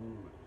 Ooh.